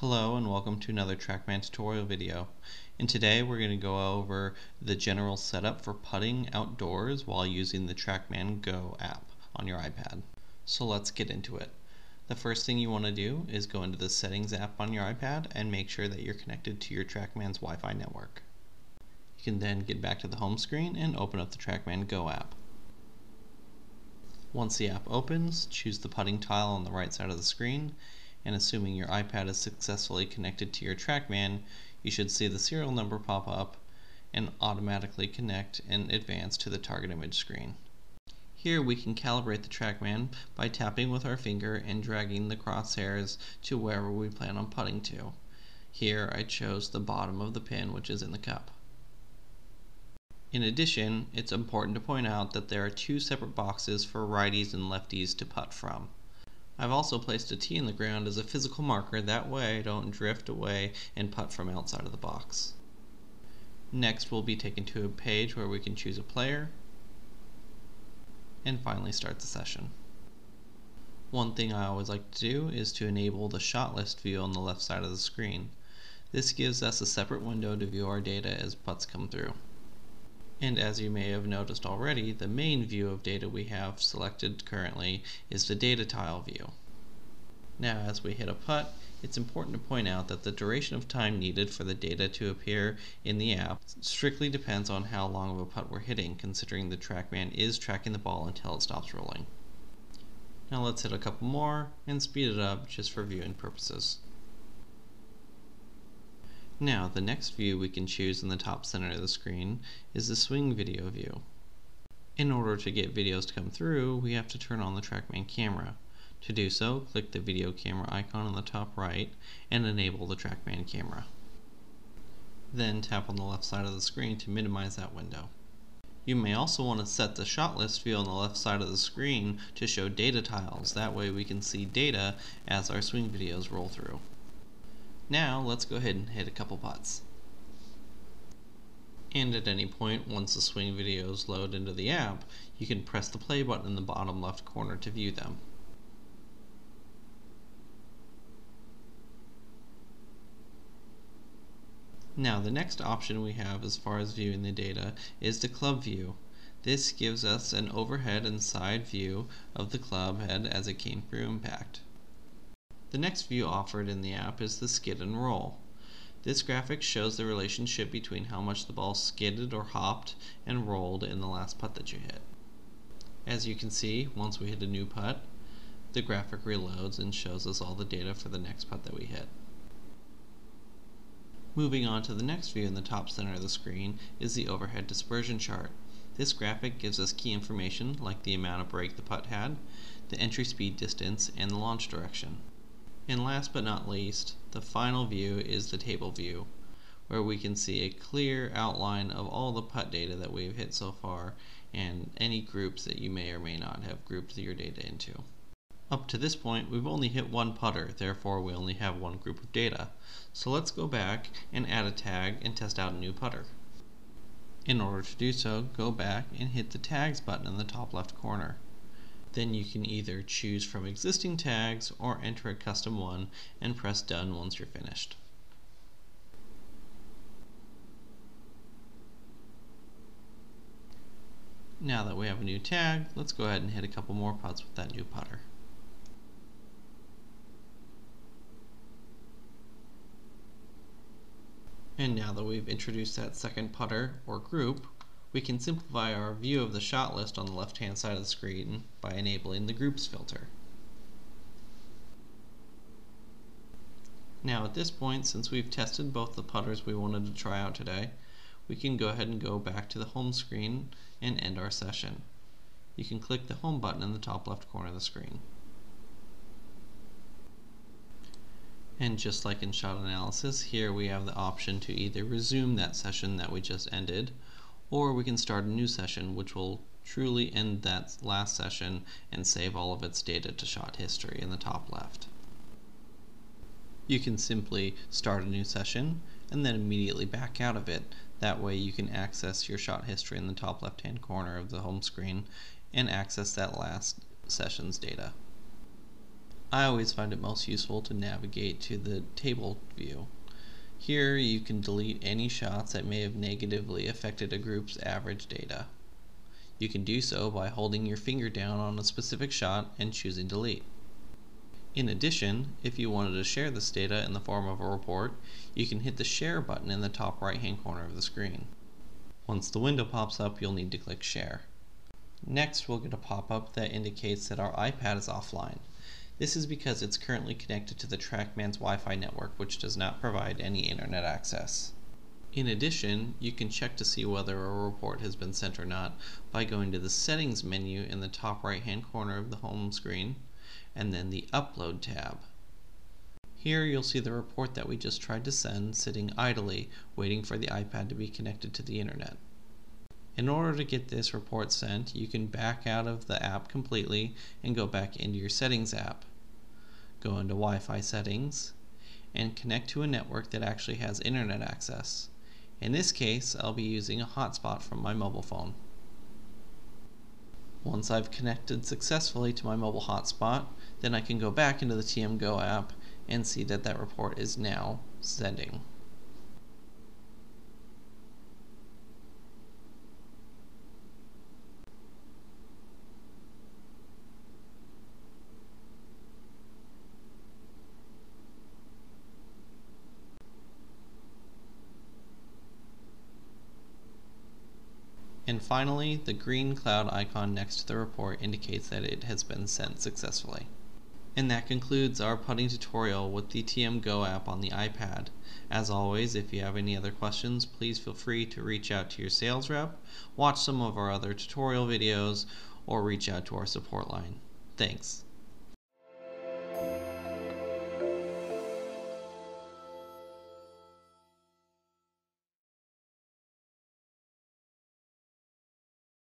Hello and welcome to another TrackMan tutorial video. And today we're going to go over the general setup for putting outdoors while using the TrackMan Go app on your iPad. So let's get into it. The first thing you want to do is go into the settings app on your iPad and make sure that you're connected to your TrackMan's Wi-Fi network. You can then get back to the home screen and open up the TrackMan Go app. Once the app opens, choose the putting tile on the right side of the screen and assuming your iPad is successfully connected to your TrackMan, you should see the serial number pop up and automatically connect and advance to the target image screen. Here we can calibrate the TrackMan by tapping with our finger and dragging the crosshairs to wherever we plan on putting to. Here I chose the bottom of the pin which is in the cup. In addition, it's important to point out that there are two separate boxes for righties and lefties to putt from. I've also placed a tee in the ground as a physical marker, that way I don't drift away and putt from outside of the box. Next we'll be taken to a page where we can choose a player, and finally start the session. One thing I always like to do is to enable the shot list view on the left side of the screen. This gives us a separate window to view our data as putts come through. And as you may have noticed already, the main view of data we have selected currently is the data tile view. Now as we hit a putt, it's important to point out that the duration of time needed for the data to appear in the app strictly depends on how long of a putt we're hitting, considering the TrackMan is tracking the ball until it stops rolling. Now let's hit a couple more and speed it up just for viewing purposes. Now, the next view we can choose in the top center of the screen is the swing video view. In order to get videos to come through, we have to turn on the TrackMan camera. To do so, click the video camera icon on the top right and enable the TrackMan camera. Then tap on the left side of the screen to minimize that window. You may also want to set the shot list view on the left side of the screen to show data tiles. That way we can see data as our swing videos roll through. Now let's go ahead and hit a couple putts. And at any point, once the swing videos load into the app, you can press the play button in the bottom left corner to view them. Now the next option we have as far as viewing the data is the club view. This gives us an overhead and side view of the club head as it came through impact. The next view offered in the app is the skid and roll. This graphic shows the relationship between how much the ball skidded or hopped and rolled in the last putt that you hit. As you can see, once we hit a new putt, the graphic reloads and shows us all the data for the next putt that we hit. Moving on to the next view in the top center of the screen is the overhead dispersion chart. This graphic gives us key information like the amount of break the putt had, the entry speed distance, and the launch direction. And last but not least, the final view is the table view, where we can see a clear outline of all the putt data that we've hit so far and any groups that you may or may not have grouped your data into. Up to this point, we've only hit one putter, therefore we only have one group of data. So let's go back and add a tag and test out a new putter. In order to do so, go back and hit the tags button in the top left corner. Then you can either choose from existing tags or enter a custom one and press done once you're finished. Now that we have a new tag, let's go ahead and hit a couple more putts with that new putter. And now that we've introduced that second putter or group, we can simplify our view of the shot list on the left hand side of the screen by enabling the groups filter. Now at this point, since we've tested both the putters we wanted to try out today, we can go ahead and go back to the home screen and end our session. You can click the home button in the top left corner of the screen. And just like in shot analysis, here we have the option to either resume that session that we just ended, or we can start a new session which will truly end that last session and save all of its data to shot history in the top left. You can simply start a new session and then immediately back out of it. That way you can access your shot history in the top left hand corner of the home screen and access that last session's data. I always find it most useful to navigate to the table view. Here you can delete any shots that may have negatively affected a group's average data. You can do so by holding your finger down on a specific shot and choosing delete. In addition, if you wanted to share this data in the form of a report, you can hit the share button in the top right hand corner of the screen. Once the window pops up, you'll need to click share. Next, we'll get a pop-up that indicates that our iPad is offline. This is because it's currently connected to the TrackMan's Wi-Fi network, which does not provide any internet access. In addition, you can check to see whether a report has been sent or not by going to the Settings menu in the top right hand corner of the home screen, and then the Upload tab. Here you'll see the report that we just tried to send sitting idly, waiting for the iPad to be connected to the internet. In order to get this report sent, you can back out of the app completely and go back into your Settings app. Go into Wi-Fi settings and connect to a network that actually has internet access. In this case, I'll be using a hotspot from my mobile phone. Once I've connected successfully to my mobile hotspot, then I can go back into the TM Go app and see that that report is now sending. And finally, the green cloud icon next to the report indicates that it has been sent successfully. And that concludes our putting tutorial with the TM Go app on the iPad. As always, if you have any other questions, please feel free to reach out to your sales rep, watch some of our other tutorial videos, or reach out to our support line. Thanks.